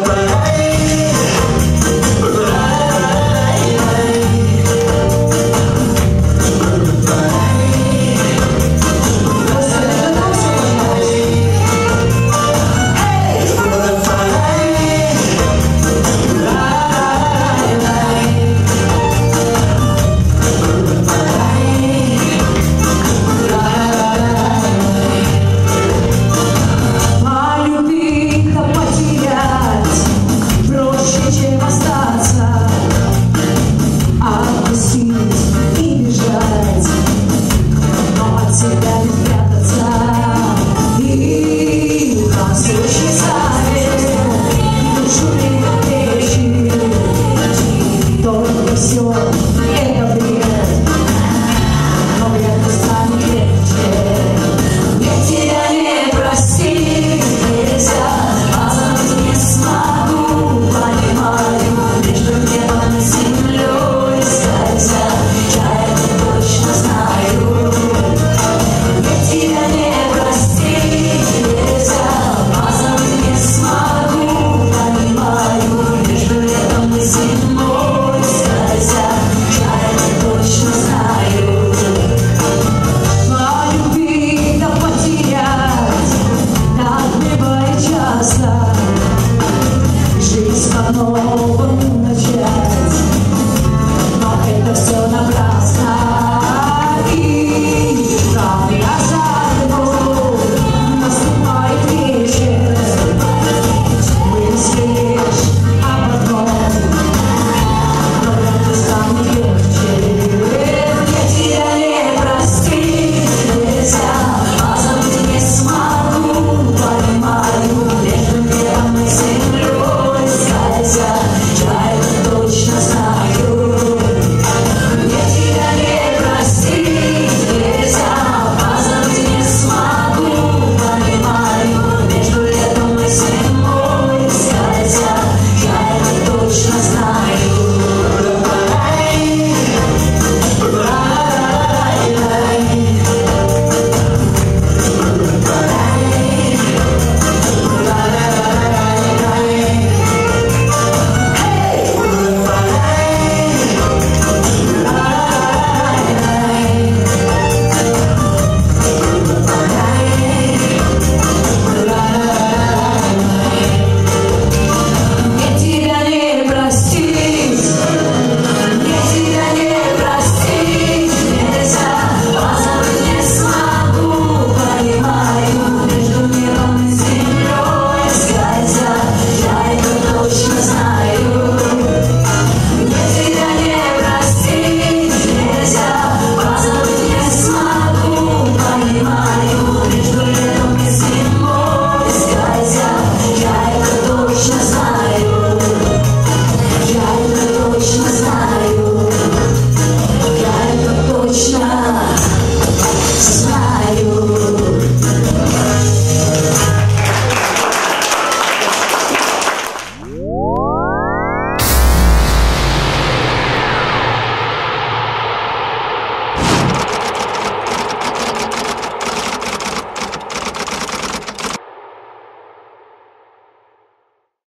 Bye.